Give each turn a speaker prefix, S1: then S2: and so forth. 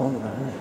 S1: All right.